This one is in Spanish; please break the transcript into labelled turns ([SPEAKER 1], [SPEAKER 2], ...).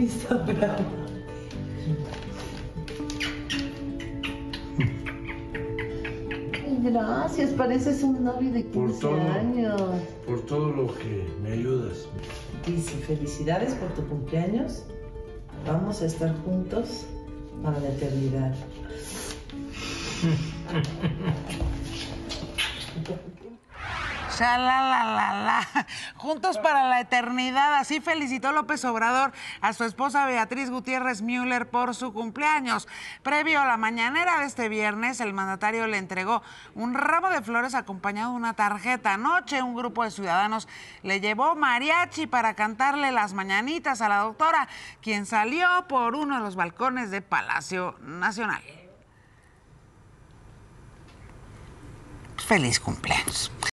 [SPEAKER 1] Gracias, pareces un novio de
[SPEAKER 2] Por
[SPEAKER 1] 15
[SPEAKER 2] todo.
[SPEAKER 1] años.
[SPEAKER 2] Por todo lo que me ayudas.
[SPEAKER 1] Dice, felicidades por tu cumpleaños. Vamos a estar juntos para la eternidad.
[SPEAKER 3] Shalalala. Juntos para la eternidad. Así felicitó López Obrador a su esposa Beatriz Gutiérrez Müller por su cumpleaños. Previo a la mañanera de este viernes, el mandatario le entregó un ramo de flores acompañado de una tarjeta. Anoche, un grupo de ciudadanos le llevó mariachi para cantarle las mañanitas a la doctora, quien salió por uno de los balcones de Palacio Nacional. Feliz cumpleaños.